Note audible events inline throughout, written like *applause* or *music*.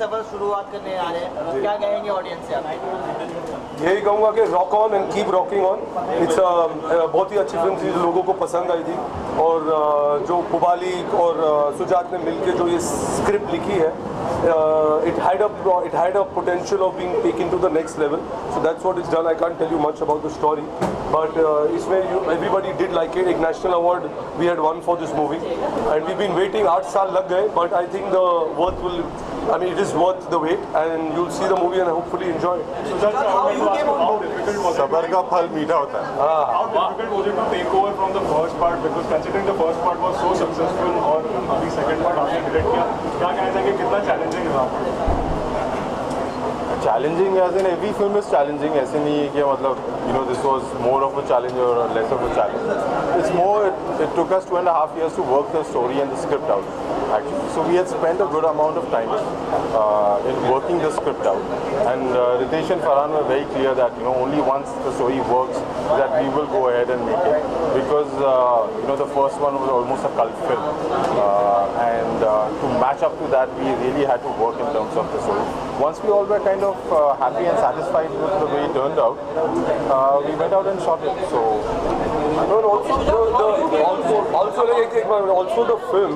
सफर शुरुआत करने आ रहे हैं क्या कहेंगे ऑडियंस से यही कहूँगा कि rock on and keep rocking on it's बहुत ही अच्छी फिल्म थी लोगों को पसंद आई थी और जो पुबाली और सुजात ने मिलकर जो ये स्क्रिप्ट लिखी है it had it had a potential of being taken to the next level so that's what is done I can't tell you much about the story but इसमें एवरीबडी डिड लाइक इट एक national award we had won for this movie and we been waiting आठ साल लग गए but I think the worth will I mean, it is worth the wait, and you'll see the movie and hopefully enjoy it. So that's how, how you came on board. Sabar ka phal फल hota hai. Ah. How difficult was it to take over from the first part? Because considering the first part was so successful or the second part आपने direct किया, क्या कहना चाहेंगे कितना challenging रहा? Challenging as in every film is challenging ऐसे नहीं है कि मतलब you know this was more of a challenge or less of a challenge. It's more It took us two and a half years to work the story and the script out, actually. So we had spent a good amount of time uh, in working the script out. And uh, Ritesh and Farhan were very clear that, you know, only once the story works that we will go ahead and make it. Because, uh, you know, the first one was almost a cult film. Uh, and uh, to match up to that, we really had to work in terms of the story. Once we all were kind of uh, happy and satisfied with the way it turned out, we went out and shot it. So No, no, also, the, the, also, also like, ek, एक, also the film,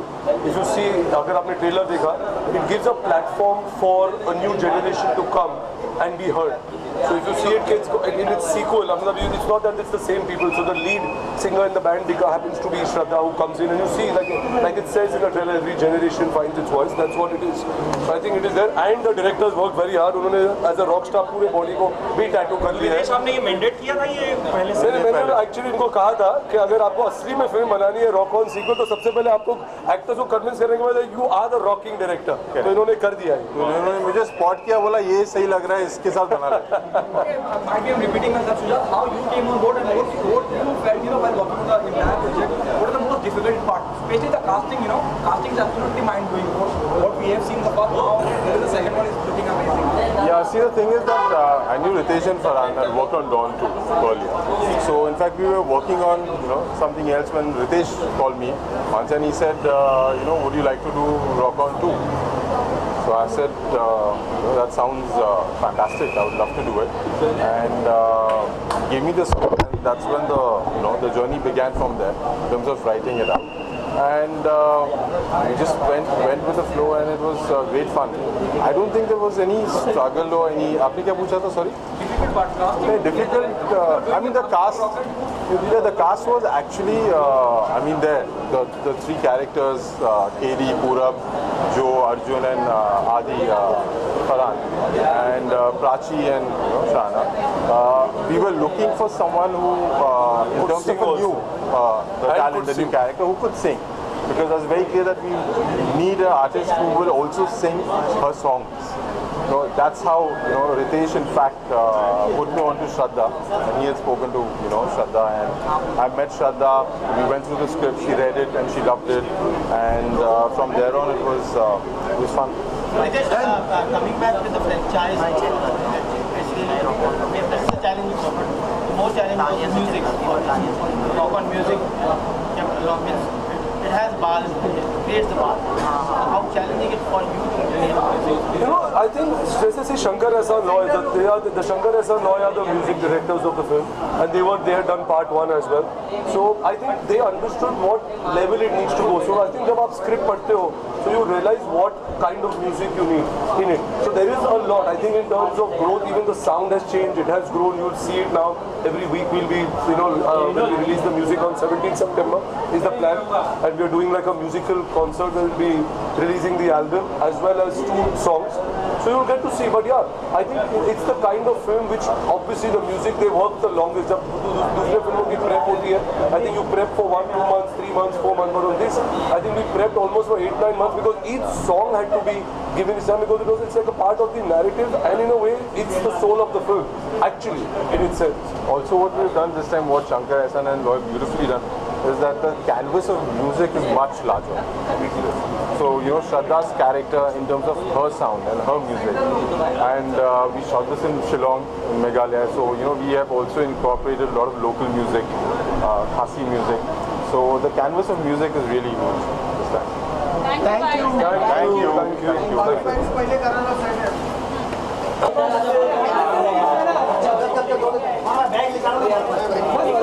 if you see, अगर आपने trailer, dekha, it gives a platform for a new generation to come and be heard. So if you see it it's, in its sequel, I mean, it's not that it's the same people. So the lead singer in the band Dika happens to be Shraddha who comes in and you see like like it says in the trailer, every generation finds its voice. That's what it is. So I think it is there. And the directors worked very hard. उन्होंने as a rock star पूरे body को भी tattoo कर लिया है। साहब ने ये मैंडेट किया था ये पहले से मैंने एक्चुअली इनको कहा था कि अगर आपको असली में फिल्म बनानी है रॉक ऑन सीक्वल तो सबसे पहले आपको एक्टर्स को कन्विंस करने के बाद you are the rocking director तो इन्होंने कर दिया है। उन्होंने Okay, kisa i'm repeating myself. that how you came on board and what you felt you know while working on the project what are the most difficult part especially the casting you know casting is absolutely mind blowing what we have seen the first how there is the second one is looking amazing yeah see the thing is that uh, i knew ritesh and farhan had worked on Don 2 earlier so in fact we were working on you know something else when ritesh called me once and he said uh, you know would you like to do rock on too so I said, uh, that sounds uh, fantastic. I would love to do it. And uh, gave me the script, and that's when the you know the journey began from there in terms of writing it up. And uh, we just went went with the flow, and it was uh, great fun. I don't think there was any struggle or any. Uh, आपने क्या पूछा था? Sorry. Difficult. I mean the cast. Yeah, the cast was actually. I mean the the three characters, uh, KD, Purab, Joe, Arjun and uh, Adi Farhan uh, and uh, Prachi and Shahana. Uh, we were looking for someone who, in terms of a new talent, a new character, who could sing because it was very clear that we need an artist who will also sing her songs you know, that's how, you know, Ritesh in fact uh, put me on to Shraddha and he had spoken to, you know, Shraddha and I met Shraddha, we went through the script, she read it and she loved it and uh, from there on it was, uh, it was fun. Ritesh, uh, uh, coming back to the franchise, that's uh, the challenge more challenge of music, rock on music, it has bars, it creates the bar. Uh-huh. How challenging it for you you know, I think especially Shankar Ehsaan Loy, the, they are the, Shankar Ehsaan Loy are the music directors of the film, and they were they had done part one as well. So I think they understood what level it needs to go. So I think when you script so you realize what kind of music you need in it. So there is a lot. I think in terms of growth, even the sound has changed. It has grown. You'll see it now. Every week we'll be, you know, uh, when we release the music on 17th September is the plan, and we are doing like a musical concert. We'll be releasing the album as well as as two songs. So you'll get to see. But yeah, I think it's the kind of film which obviously the music they work the longest. जब दूसरे फिल्मों think you prep for one, two months, three months, four months. But on this, I think we prepped almost for eight, nine months because each song had to be given its time because it was it's like a part of the narrative and in a way it's the soul of the film actually in itself. Also, what we've done this time, what Shankar Ehsaan and Loy beautifully done is that the canvas of music is much larger. So, you know, Shraddha's character in terms of her sound and her music. And uh, we shot this in Shillong, in Meghalaya. So, you know, we have also incorporated a lot of local music, uh, Khasi music. So the canvas of music is really huge this time. Thank, Thank you. Thank, Thank you. Thank you. Thank you. Thank you. Thank you.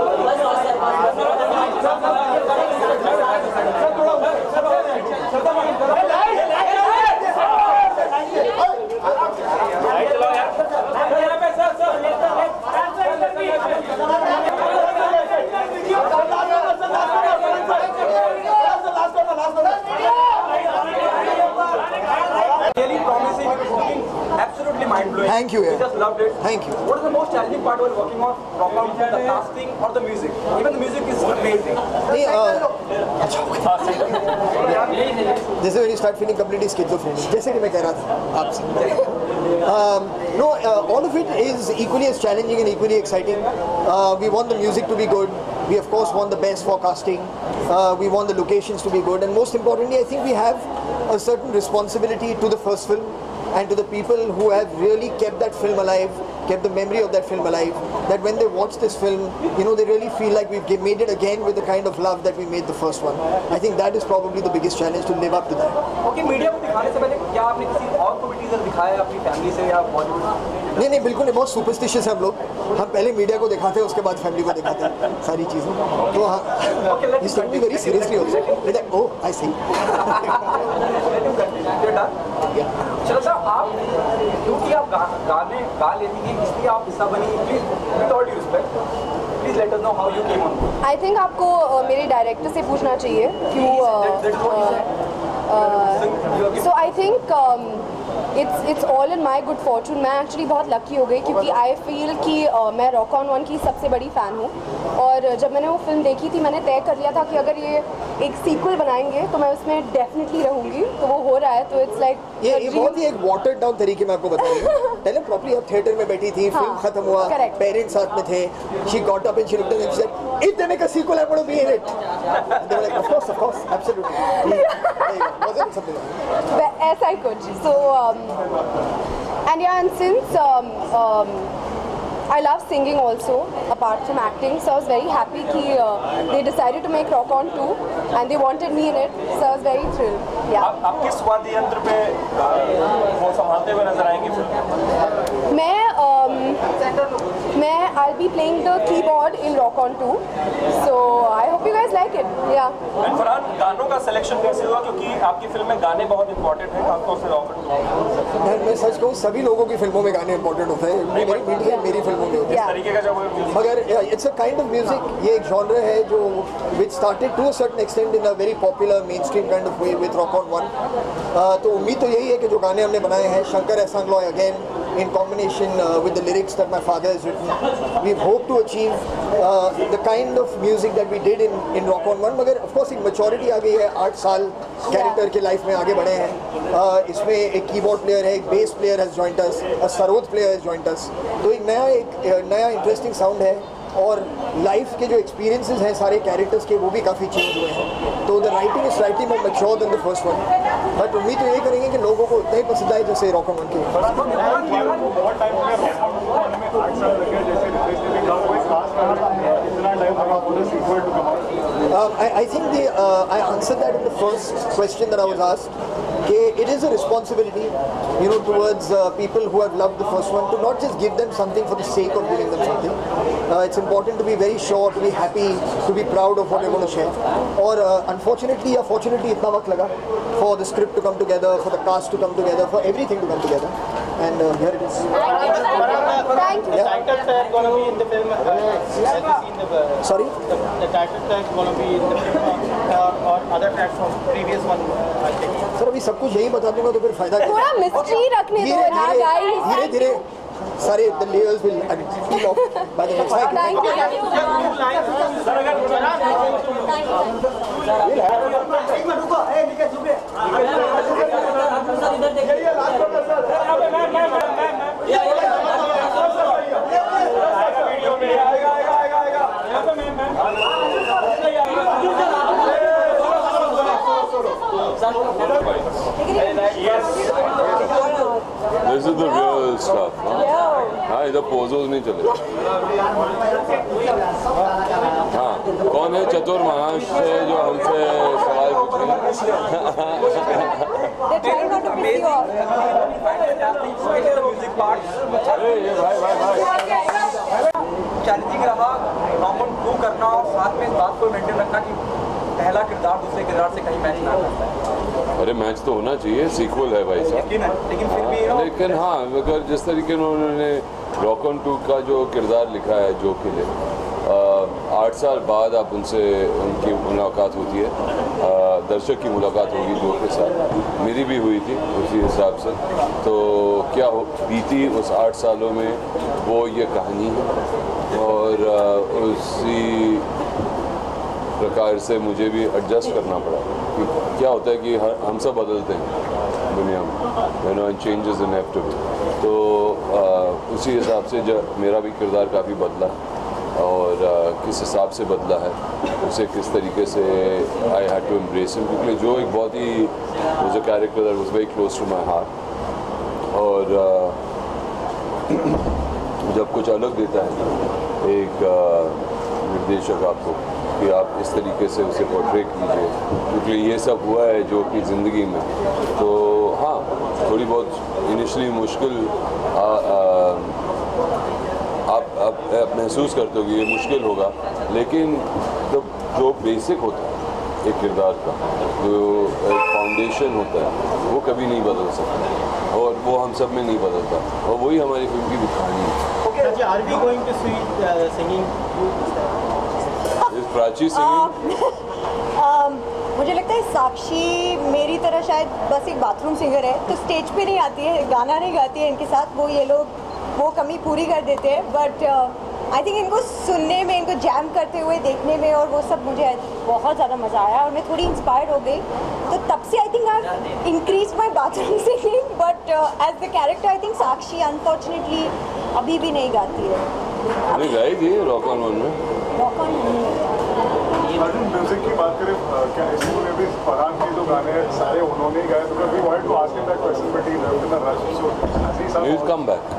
Thank you. Yeah. We just loved it. Thank you. What is the most challenging part while working on the casting or the music? start feeling completely schizophrenic. जैसे कि मैं कह रहा um, no, uh, all of it is equally as challenging and equally exciting. Uh, we want the music to be good. We of course want the best forecasting. Uh, we want the locations to be good, and most importantly, I think we have a certain responsibility to the first film and to the people who have really kept that film alive, kept the memory of that film alive, that when they watch this film, you know, they really feel like we've made it again with the kind of love that we made the first one. I think that is probably the biggest challenge to live up to that. Okay, media को दिखाने से पहले क्या आपने किसी और को भी टीजर दिखाया अपनी फैमिली से या बॉलीवुड नहीं नहीं बिल्कुल नहीं बहुत सुपरस्टिशियस हम लोग हम पहले मीडिया को दिखाते हैं उसके बाद फैमिली को दिखाते हैं सारी चीज़ें तो हाँ you study very seriously Oh, I see. *laughs* गया चलो साहब आप क्योंकि आप गा, गाने गा लेती हैं इसलिए आप हिस्सा बनी please all due respect please let us know how you came on I think आपको uh, मेरे डायरेक्टर से पूछना चाहिए क्यों so I think it's it's all in my good fortune मैं एक्चुअली बहुत लकी हो गई क्योंकि आई फील कि मैं रॉक ऑन वन की सबसे बड़ी फ़ैन हूँ और जब मैंने वो फिल्म देखी थी मैंने तय कर लिया था कि अगर ये एक सीक्वल बनाएंगे तो मैं उसमें डेफिनेटली रहूँगी तो वो हो रहा है तो इट्स लाइक ये, बहुत ही एक वाटर डाउन तरीके में आपको बताइए *laughs* पहले प्रॉपरली आप थिएटर में बैठी थी फिल्म हाँ, खत्म हुआ पेरेंट्स साथ में थे she got up and she looked and said if they make a sequel I want to be in it they were like of course of course absolutely was it something ऐसा ही कुछ सो um, And yeah, and since um, um, I love singing also, apart from acting, so I was very happy that uh, they decided to make Rock On 2 and they wanted me in it, so I was very thrilled. Yeah. आप, आप मैं I be playing the keyboard in Rock On two so I hope you guys like it या And Farhan गानों का selection कैसे हुआ क्योंकि आपकी फिल्म में गाने बहुत इंपॉर्टेंट हैं आपको फिर ऑफर मैं सच कहूँ सभी लोगों की फिल्मों में गाने इंपॉर्टेंट होते हैं मेरी मेरी फिल्मों में होते हैं मगर it's a kind of music ये एक जॉनर है जो which started to a certain extent in a very popular main stream kind of way with Rock On one तो उम्मीद तो यही है कि जो गाने हमने बनाए हैं Shankar Ehsaan Loy again in combination uh, with the lyrics that my father has written. We hope to achieve uh, the kind of music that we did in, in Rock on One, But of course in maturity आ गई है आठ साल character के life में आगे बढ़े हैं isme ek keyboard player hai ek bass player has joined us a sarod player has joined us to ek naya ek naya interesting sound hai और लाइफ के जो एक्सपीरियंसेस हैं सारे कैरेक्टर्स के वो भी काफ़ी चेंज हुए हैं तो the writing is writing more mature than the first one but उम्मीद तो ये करेंगे कि लोगों को उतना ही पसंद आए जैसे रॉक वन के I think I answer that in the first question that I was asked it is a responsibility, you know, towards uh, people who have loved the first one to not just give them something for the sake of giving them something. Uh, it's important to be very sure, to be happy, to be proud of what you're going to share. Or uh, unfortunately, or fortunately, itna work laga for the script to come together, for the cast to come together, for everything to come together. And uh, here it is. Thank you. The title track going to be in the film. Uh, uh, Sorry? The, title track going to be in the film or, or other tracks from previous one, I think. अभी सब कुछ यही बता दूंगा तो फिर फायदा थोड़ा मिस्ट्री रखने दो ना गाइस धीरे धीरे सारे the layers will feel off by the next thank you sir अगर एक मिनट रुको ए सर इधर ये लास्ट सर ये वीडियो में आएगा आएगा आएगा आएगा यहां पे This is the real stuff. हाँ इधर पोजोज नहीं चले हाँ कौन है चतुर महाश से जो हमसे सवाल पूछे अरे ये चैलेंजिंग रहा कॉमन टू करना और साथ में इस बात को मेंटेन रखना कि पहला किरदार दूसरे किरदार से कहीं मैच ना है अरे मैच तो होना चाहिए सीक्वल है भाई साहब लेकिन फिर भी हाँ, लेकिन हाँ अगर जिस तरीके उन्होंने रॉक ऑन टू का जो किरदार लिखा है जो के लिए आठ साल बाद आप उनसे उनकी मुलाकात होती है दर्शक की मुलाकात होगी जो के साथ मेरी भी हुई थी उसी हिसाब से तो क्या हो बीती उस आठ सालों में वो ये कहानी है और आ, उसी प्रकार से मुझे भी एडजस्ट करना पड़ा कि क्या होता है कि हम सब बदलते हैं दुनिया में no and changes in F two तो आ, उसी हिसाब से जब मेरा भी किरदार काफ़ी बदला और आ, किस हिसाब से बदला है उसे किस तरीके से I had to embrace him क्योंकि जो एक बहुत ही मुझे character that was very close to my heart और आ, जब कुछ अलग देता है एक निर्देशक आपको कि आप इस तरीके से उसे पोर्ट्रेट कीजिए क्योंकि ये सब हुआ है जो कि ज़िंदगी में तो हाँ थोड़ी बहुत इनिशली मुश्किल आप, आप, आप महसूस करते हो कि ये मुश्किल होगा लेकिन तो जो बेसिक होता है एक किरदार का जो एक फाउंडेशन होता है वो कभी नहीं बदल सकता और वो हम सब में नहीं बदलता और वही हमारी फिल्म की भी कहानी है okay, अच्छा, प्राची *laughs* um, मुझे लगता है साक्षी मेरी तरह शायद बस एक बाथरूम सिंगर है तो स्टेज पे नहीं आती है गाना नहीं गाती है इनके साथ वो ये लोग वो कमी पूरी कर देते हैं बट आई थिंक इनको सुनने में इनको जैम करते हुए देखने में और वो सब मुझे बहुत ज़्यादा मज़ा आया और मैं थोड़ी इंस्पायर्ड हो गई तो तब से I think I increase my bathroom singing but as the character I think Sakshi unfortunately अभी भी नहीं गाती है अभी गाई थी रॉक ऑन वन में रॉक ऑन अर्जुन म्यूजिक की बात करें क्या इसमें भी फरहान के जो गाने हैं सारे उन्होंने ही गाए तो we want to ask him that question but he left in a rush so Aziz साहब will come back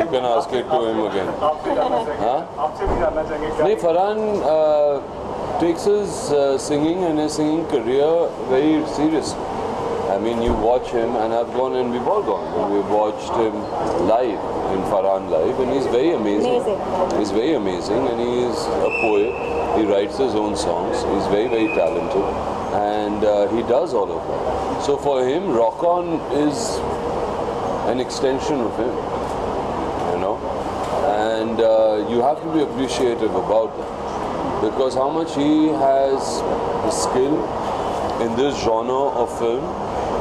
we can ask it to him again हां आपसे भी जानना चाहेंगे नहीं Farhan takes his uh, singing and his singing career very seriously. I mean, you watch him, and I've gone, and we've all gone. And we've watched him live in Farhan Live, and he's very amazing. amazing. He's very amazing, and he's a poet. He writes his own songs. He's very, very talented. And uh, he does all of that. So for him, rock on is an extension of him. You know? And uh, you have to be appreciative about that. Because how much he has the skill in this genre of film,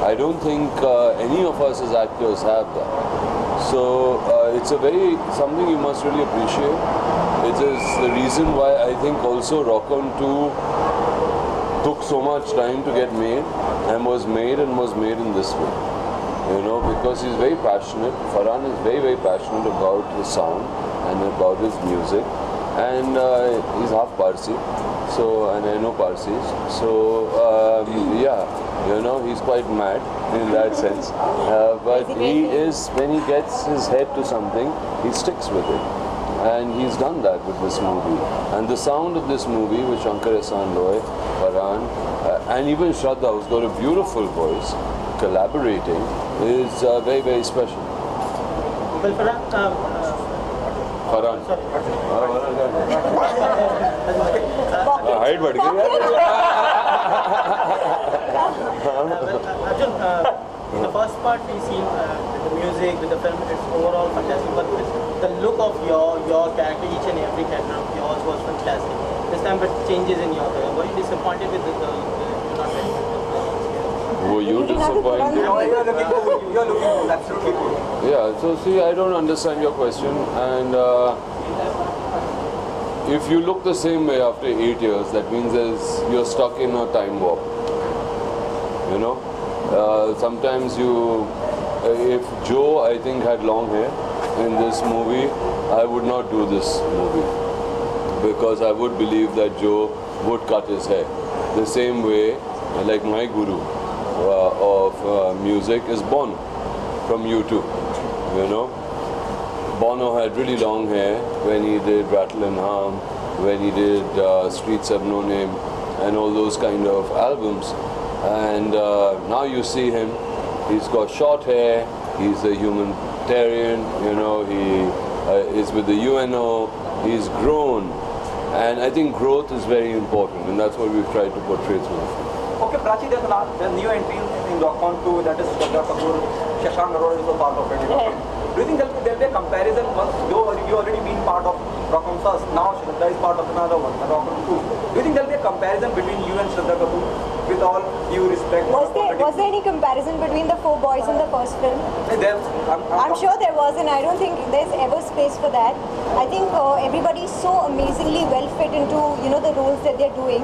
I don't think uh, any of us as actors have that. So uh, it's a very something you must really appreciate. It is the reason why I think also On 2 took so much time to get made and was made and was made in this way. You know, because he's very passionate. Farhan is very, very passionate about his sound and about his music. And uh, he's half Parsi, so, and I know Parsis. So, um, yeah, you know, he's quite mad in that sense. Uh, but he is, when he gets his head to something, he sticks with it. And he's done that with this movie. And the sound of this movie, which Shankar Ehsaan Loy, Farhan, uh, and even Shraddha, who's got a beautiful voice, collaborating, is uh, very, very special. Well, Paran, um, uh, Paran. Sorry. Oh, uh, height uh, uh, uh, the first part we see uh, the music with the film it's overall fantastic but the look of your your character, each and every character of yours was fantastic. This time, but changes in your career. Were you disappointed with the, the, the, not were you disappointed? you're looking good. You're looking Absolutely good. Yeah. So see, I don't understand your question, and uh, if you look the same way after eight years, that means you're stuck in a time warp. You know, uh, sometimes you, uh, if Joe, I think, had long hair in this movie, I would not do this movie because I would believe that Joe would cut his hair. The same way, like my guru uh, of uh, music is Bono from U2, you know. Bono had really long hair when he did Rattle and Hum, when he did uh, Streets Have No Name, and all those kind of albums. And uh, now you see him, he's got short hair, he's a human humanitarian, you know, he uh, is with the UNO, he's grown. And I think growth is very important, and that's what we've tried to portray through the film. Okay, Prachi, there's, lot. there's new entry in too. That is 2, that is Shashank Arora is a part of it. Do you think there'll, there'll be a comparison once you you already been part of Rock On first, now Shraddha is part of another one, the 2. Do you think there'll be a comparison between you and Shraddha Kapoor with all due respect? Was there, was there any comparison between the four boys in the first film? There, I'm, I'm, I'm sure there was and I don't think there's ever space for that. I think uh, everybody's so amazingly well fit into you know the roles that they're doing.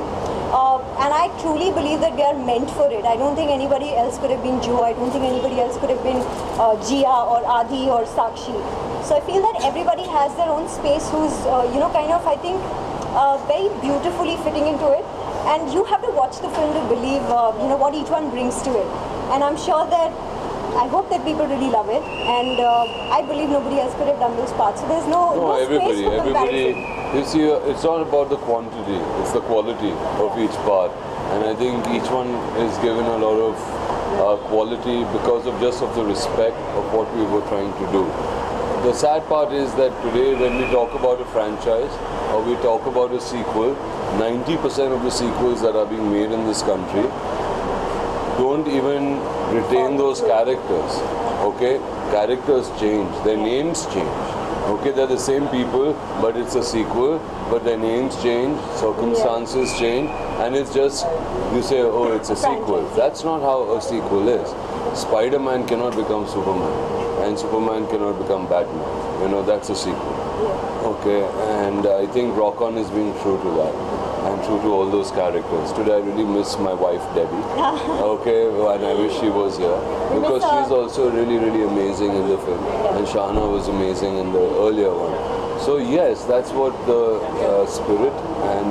Uh, and I truly believe that we are meant for it. I don't think anybody else could have been Joe. I don't think anybody else could have been uh, Jia or Adi or Sakshi. So I feel that everybody has their own space who's, uh, you know, kind of, I think, uh, very beautifully fitting into it. And you have to watch the film to believe, uh, you know, what each one brings to it. And I'm sure that I hope that people really love it, and uh, I believe nobody else could have done those parts. So there's no, no, no everybody, everybody. You see, it's not about the quantity; it's the quality of each part, and I think each one is given a lot of uh, quality because of just of the respect of what we were trying to do. The sad part is that today when we talk about a franchise or we talk about a sequel, 90% of the sequels that are being made in this country don't even retain those characters. Okay? Characters change, their names change. Okay, they're the same people, but it's a sequel, but their names change, circumstances yeah. change, and it's just, you say, oh, it's a sequel. That's not how a sequel is. Spider-Man cannot become Superman, and Superman cannot become Batman. You know, that's a sequel. Yeah. Okay, and I think Rock On is being true to that. I'm true to all those characters. Today I really miss my wife Debbie. *laughs* okay, and I wish she was here because she's also really really amazing in the film, and Shahana was amazing in the earlier one. So yes, that's what the uh, spirit and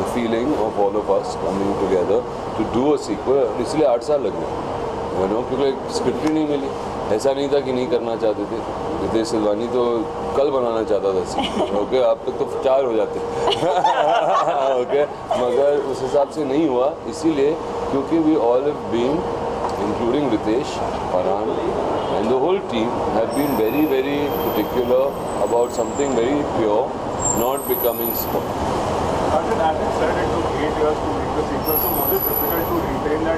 the feeling of all of us coming together to do a sequel. इसलिए आठ साल लग गए you know, क्योंकि script ही नहीं मिली ऐसा नहीं था कि नहीं करना चाहते थे रितेश सिधवानी तो कल बनाना चाहता था ओके आप तक तो चार हो जाते ओके *laughs* मगर उस हिसाब से नहीं हुआ इसीलिए क्योंकि we all have been including Ritesh Farhan and the whole team have been very very particular about something very pure not becoming spoke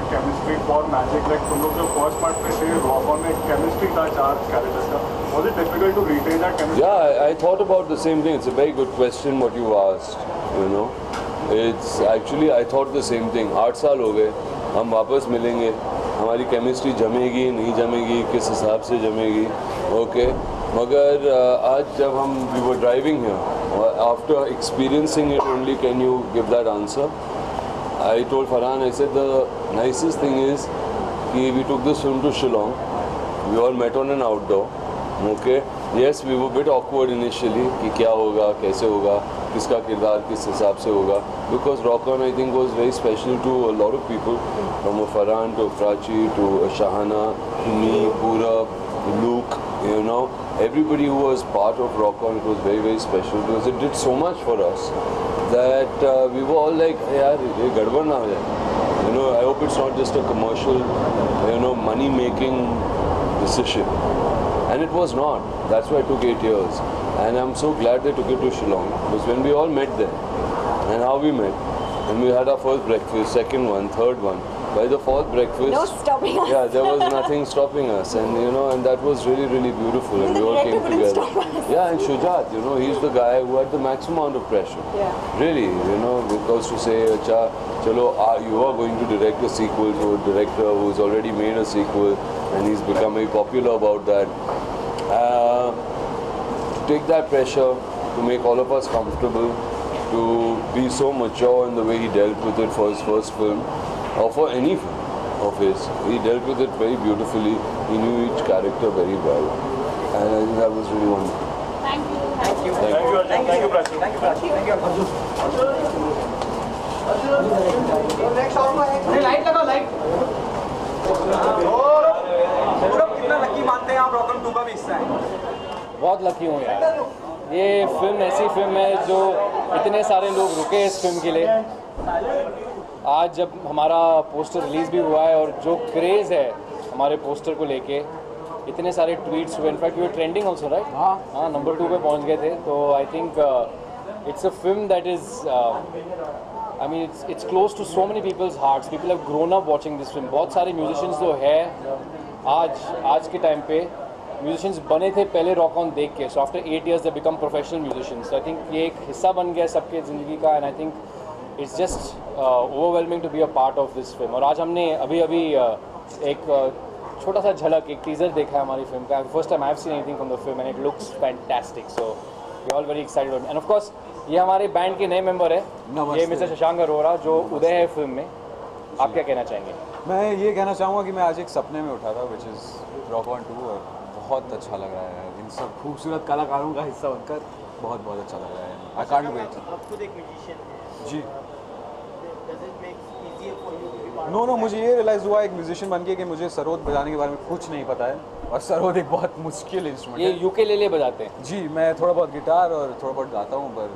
chemistry for magic? Like तुम लोग जो first part पे थे, वहाँ पर chemistry था चार characters का. Was it difficult to retain that chemistry? Yeah, I, I, thought about the same thing. It's a very good question what you asked, you know. It's actually, I thought the same thing. आठ साल हो गए हम वापस मिलेंगे हमारी chemistry जमेगी नहीं जमेगी किस हिसाब से जमेगी ओके मगर uh, आज जब हम वी वर ड्राइविंग है after experiencing it only can you give that answer I told Farhan I said the nicest thing is कि we took this film to Shillong we all met on an outdoor okay yes we were bit awkward initially कि क्या होगा कैसे होगा किसका किरदार किस हिसाब से होगा because Rock On I think was very special to lot of people from Farhan to Prachi to Shahana me Purab Luke you know everybody who was part of Rock On it was very very special because it did so much for us that we were all like यार ये गड़बड़ ना हो जाए you know I hope it's not just a commercial you know money making decision And it was not. That's why it took eight years. And I'm so glad they took it to Shillong. Because when we all met there, and how we met, and we had our first breakfast, second one, third one, by the fourth breakfast. No stopping us. Yeah, there was nothing stopping us, and you know, and that was really, really beautiful, and, we all came together. Yeah, and Shujaat, you know, he's the guy who had the maximum amount of pressure. Yeah. Really, you know, because to say, Acha, chalo, are, you are going to direct a sequel to a director who's already made a sequel, and he's become very popular about that. Uh, to take that pressure, to make all of us comfortable, to be so mature in the way he dealt with it for his first film. or for any film of his. He dealt with it very beautifully. He knew each character very well. And I think that was really wonderful. Thank you. Thank you. Thank you, Arjun. Thank you, Prashant. Thank you, Prashant. Thank you, Arjun. Next और है light लगा light और पूरा कितना lucky मानते हैं आप रॉकम to का भी हिस्सा है बहुत लकी हूँ यार ये फिल्म ऐसी फिल्म है जो इतने सारे लोग रुके इस फिल्म के लिए आज जब हमारा पोस्टर रिलीज़ भी हुआ है और जो क्रेज़ है हमारे पोस्टर को लेके इतने सारे ट्वीट्स हुए in fact you trending also right हाँ हाँ नंबर टू पे पहुंच गए थे तो I think it's a film that is I mean it's it's close to so many peoples hearts people have grown up watching this film बहुत सारे musicians जो है आज आज के टाइम पे म्यूजिशियंस बने थे पहले रॉक ऑन देख के so after eight years they become professional musicians I think ये एक हिस्सा बन गया सबके ज़िंदगी का and I think it's just overwhelming to be a part of this film और आज हमने अभी अभी uh, एक uh, छोटा सा झलक एक टीज़र देखा है हमारी फिल्म का first time I seen anything from the film and it looks fantastic so we all very excited and of course ये हमारे बैंड के नए मेंबर है ये मिस्टर शशांक अरोरा जो उदय है फिल्म में आप क्या कहना चाहेंगे मैं ये कहना चाहूँगा कि मैं आज एक सपने में उठा था which is rock on two और बहुत अच्छा लग रहा है इन सब खूबसूरत कलाकारों का हिस्सा बनकर बहुत बहुत अच्छा लग रहा है I can't wait. जी नो नो मुझे ये रियलाइज़ हुआ एक म्यूजिशियन बन के कि मुझे सरोद बजाने के बारे में कुछ नहीं पता है और सरोद एक बहुत मुश्किल इंस्ट्रूमेंट ये यूके ले ले बजाते हैं जी मैं थोड़ा बहुत गिटार और थोड़ा बहुत गाता हूँ पर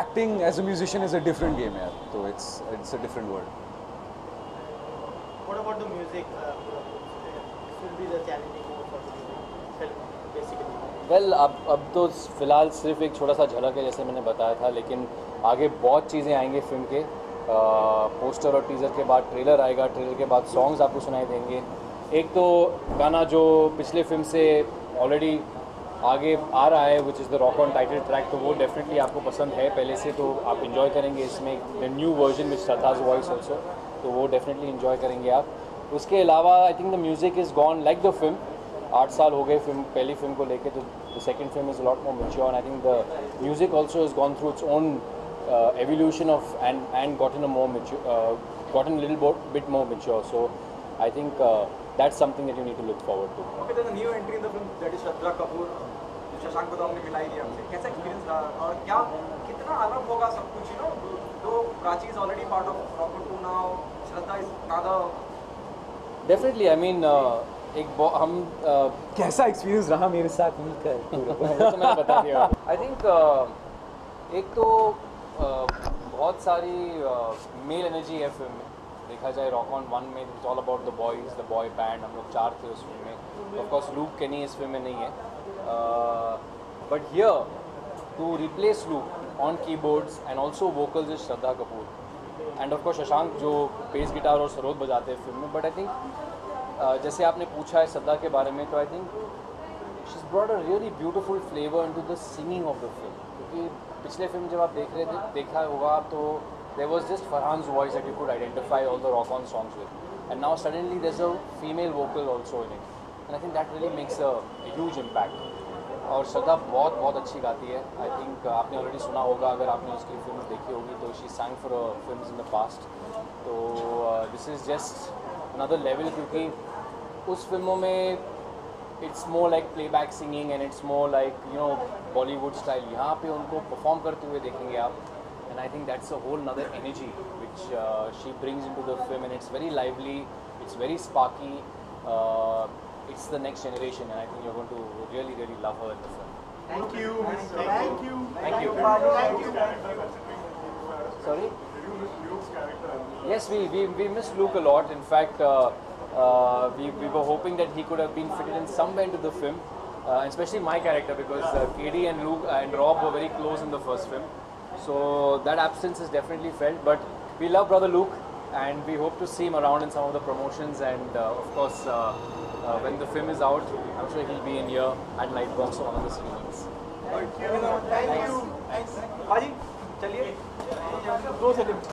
acting as a musician is a different game यार तो it's it's a different world music well well, अब अब तो फ़िलहाल सिर्फ एक छोटा सा झलक है जैसे मैंने बताया था लेकिन आगे बहुत चीज़ें आएंगे फिल्म के आ, पोस्टर और टीज़र के बाद ट्रेलर आएगा ट्रेलर के बाद सॉन्ग्स आपको सुनाई देंगे एक तो गाना जो पिछले फिल्म से ऑलरेडी आगे आ रहा है which is the rock on title track तो वो डेफिनेटली आपको पसंद है पहले से तो आप इन्जॉय करेंगे इसमें the new version which Sartaj voice also तो वो डेफिनेटली इन्जॉय करेंगे आप उसके अलावा I think the music is gone like the film आठ साल हो गए फिल्म पहली फिल्म को लेके तो the second film is lot more mature I think the music also is gone through its own evolution of and and got in a more mature in little bit more mature so I think that's something that you need to look forward to okay there's a new entry in the film that is Shraddha Kapoor. Shashank uh, बदाम ने मिलाई दिया हमसे कैसा experience रहा और क्या कितना अलग होगा सब कुछ यू नो दो Prachi is already part of Rock On two now Shraddha is another definitely I mean एक हम uh, कैसा एक्सपीरियंस रहा मेरे साथ मिलकर *laughs* तो बता दिया आई थिंक uh, एक तो uh, बहुत सारी मेल एनर्जी है फिल्म में देखा जाए रॉक ऑन वन में it's all about the boys the boy band हम लोग चार थे उस फिल्म में ऑफकोर्स लूक कैनी इस फिल्म में नहीं है but here to replace Luke on keyboards and also vocals is Shraddha Kapoor and of course Shashank जो बेस गिटार और सरोद बजाते हैं फिल्म में बट आई थिंक Uh, जैसे आपने पूछा है सदा के बारे में तो I think she is brought a really beautiful flavour into the singing of the film क्योंकि पिछले फिल्म जब आप देख रहे थे देखा होगा तो there was just Farhan's voice at you could identify all the Rock On songs with and now suddenly there a female vocal also in it and I think that really makes a, impact और श्रद्धा बहुत बहुत अच्छी गाती है I think uh, आपने already सुना होगा अगर आपने उसकी फिल्म देखी होगी तो she sang for film in the past तो this is just another level क्योंकि उस फिल्मों में it's more like playback singing and it's more like you know Bollywood style यहाँ पे उनको परफॉर्म करते हुए देखेंगे आप and I think that's a whole nother energy which she brings in to the film and it's very lively it's very it's the next generation and I think you're going to really, really love her in the film. Thank you. Thank you. Thank you. Thank you. Sorry? Yes, we, we, we miss Luke a lot. In fact, uh, uh, we, we were hoping that he could have been fitted in somewhere into the film, uh, especially my character because uh, KD and Luke uh, and Rob were very close in the first film. So that absence is definitely felt, but we love brother Luke and we hope to see him around in some of the promotions and uh, of course uh, when the film is out, I'm sure he'll be in here at Lightbox or one of the screens. Thank you. Thank you. Thank you. Thank you. Thank you.